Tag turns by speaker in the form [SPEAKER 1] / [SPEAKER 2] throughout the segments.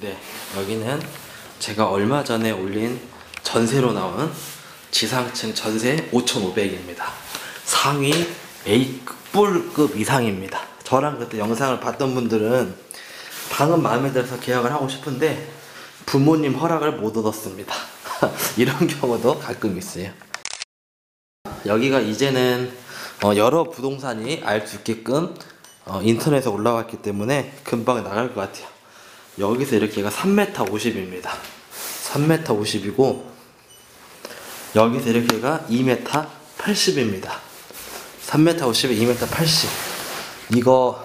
[SPEAKER 1] 네, 여기는 제가 얼마 전에 올린 전세로 나온 지상층 전세 5,500입니다. 상위 A뿔급 이상입니다. 저랑 그때 영상을 봤던 분들은 방은 마음에 들어서 계약을 하고 싶은데 부모님 허락을 못 얻었습니다. 이런 경우도 가끔 있어요. 여기가 이제는 어, 여러 부동산이 알 수 있게끔 어, 인터넷에 올라왔기 때문에 금방 나갈 것 같아요. 여기서 이렇게가 3m 50입니다. 3m 50이고 여기서 이렇게가 2m 80입니다. 3m 50에 2m 80. 이거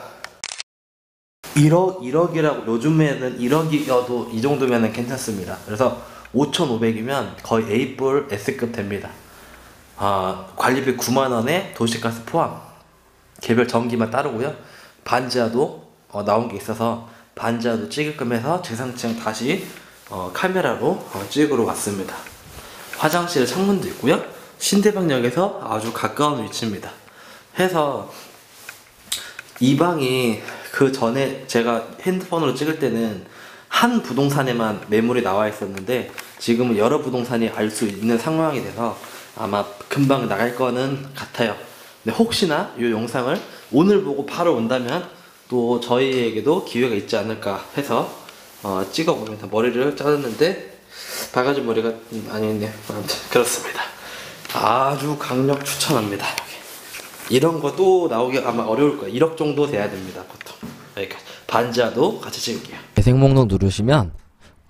[SPEAKER 1] 1억 1억이라고 요즘에는 1억이어도 이 정도면은 괜찮습니다. 그래서 5,500이면 거의 A뿔 S급 됩니다. 아, 관리비 9만 원에 도시가스 포함. 개별 전기만 따르고요. 반지하도 어, 나온 게 있어서 반지하도 찍을끔 해서 재상층 다시 어, 카메라로 어, 찍으러 왔습니다. 화장실 창문도 있고요. 신대방역에서 아주 가까운 위치입니다. 해서 이 방이 그 전에 제가 핸드폰으로 찍을 때는 한 부동산에만 매물이 나와 있었는데 지금은 여러 부동산이 알 수 있는 상황이 돼서 아마 금방 나갈 거는 같아요. 근데 혹시나 이 영상을 오늘 보고 바로 온다면 또 저희에게도 기회가 있지 않을까 해서 어, 찍어보면서 머리를 자르는데 바가지 머리가 음, 아니네 아무튼 그렇습니다. 아주 강력 추천합니다. 이런 거 또 나오기 아마 어려울 거예요. 1억 정도 돼야 됩니다. 보통. 그러니까 반지하도 같이 찍을게요.
[SPEAKER 2] 재생 목록 누르시면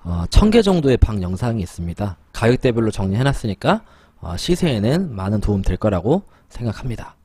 [SPEAKER 2] 어, 1000개 정도의 방 영상이 있습니다. 가격대별로 정리해놨으니까 어, 시세에는 많은 도움 될 거라고 생각합니다.